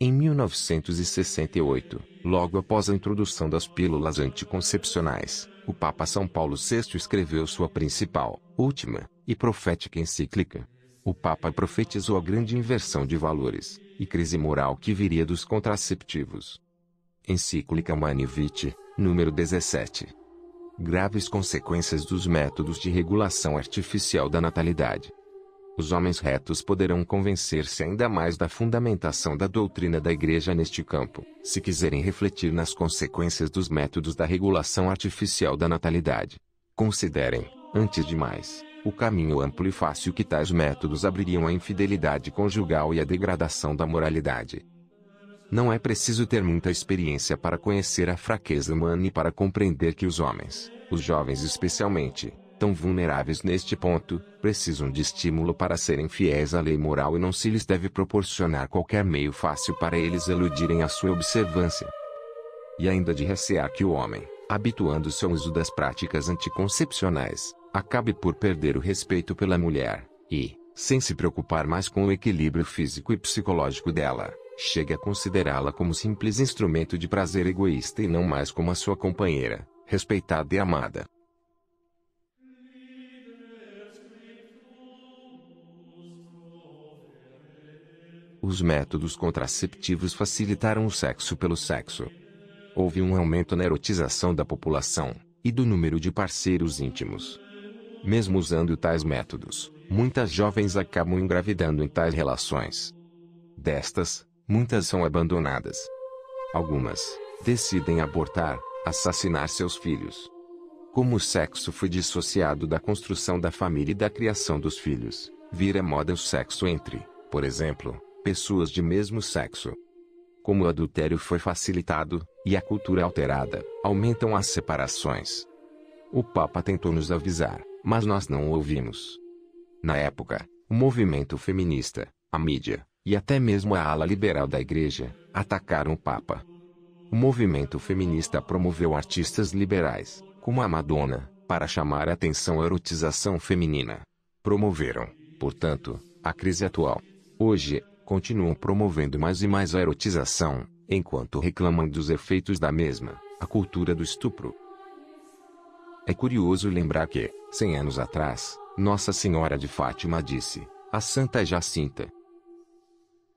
Em 1968, logo após a introdução das pílulas anticoncepcionais, o Papa São Paulo VI escreveu sua principal, última e profética encíclica. O Papa profetizou a grande inversão de valores e crise moral que viria dos contraceptivos. Encíclica Humani número 17. Graves consequências dos métodos de regulação artificial da natalidade. Os homens retos poderão convencer-se ainda mais da fundamentação da doutrina da Igreja neste campo, se quiserem refletir nas consequências dos métodos da regulação artificial da natalidade. Considerem, antes de mais, o caminho amplo e fácil que tais métodos abririam à infidelidade conjugal e à degradação da moralidade. Não é preciso ter muita experiência para conhecer a fraqueza humana e para compreender que os homens, os jovens especialmente, tão vulneráveis neste ponto, precisam de estímulo para serem fiéis à lei moral e não se lhes deve proporcionar qualquer meio fácil para eles eludirem a sua observância. E ainda de recear que o homem, habituando-se ao uso das práticas anticoncepcionais, acabe por perder o respeito pela mulher, e, sem se preocupar mais com o equilíbrio físico e psicológico dela, chegue a considerá-la como simples instrumento de prazer egoísta e não mais como a sua companheira, respeitada e amada. Os métodos contraceptivos facilitaram o sexo pelo sexo. Houve um aumento na erotização da população e do número de parceiros íntimos. Mesmo usando tais métodos, muitas jovens acabam engravidando em tais relações. Destas, muitas são abandonadas. Algumas decidem abortar, assassinar seus filhos. Como o sexo foi dissociado da construção da família e da criação dos filhos, vira moda o sexo entre, por exemplo, pessoas de mesmo sexo. Como o adultério foi facilitado, e a cultura alterada, aumentam as separações. O Papa tentou nos avisar, mas nós não o ouvimos. Na época, o movimento feminista, a mídia, e até mesmo a ala liberal da igreja, atacaram o Papa. O movimento feminista promoveu artistas liberais, como a Madonna, para chamar a atenção à erotização feminina. Promoveram, portanto, a crise atual. Hoje, continuam promovendo mais e mais a erotização, enquanto reclamam dos efeitos da mesma, a cultura do estupro. É curioso lembrar que, cem anos atrás, Nossa Senhora de Fátima disse, a Santa Jacinta.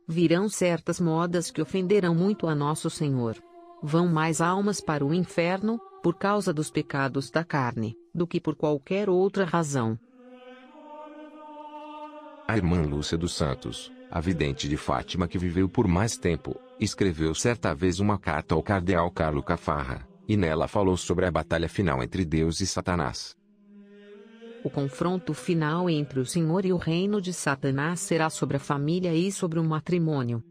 Virão certas modas que ofenderão muito a Nosso Senhor. Vão mais almas para o inferno, por causa dos pecados da carne, do que por qualquer outra razão. A irmã Lúcia dos Santos, a vidente de Fátima que viveu por mais tempo, escreveu certa vez uma carta ao cardeal Carlo Cafarra, e nela falou sobre a batalha final entre Deus e Satanás. O confronto final entre o Senhor e o reino de Satanás será sobre a família e sobre o matrimônio.